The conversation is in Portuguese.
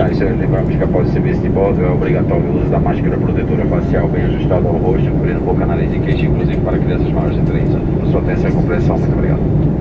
oficiais, lembramos que após o serviço de bordo é obrigatório o uso da máscara protetora facial bem ajustada ao rosto, cobrindo boca, nariz e queixo, inclusive para crianças maiores de 3 anos. Por sua atenção e compreensão, muito obrigado.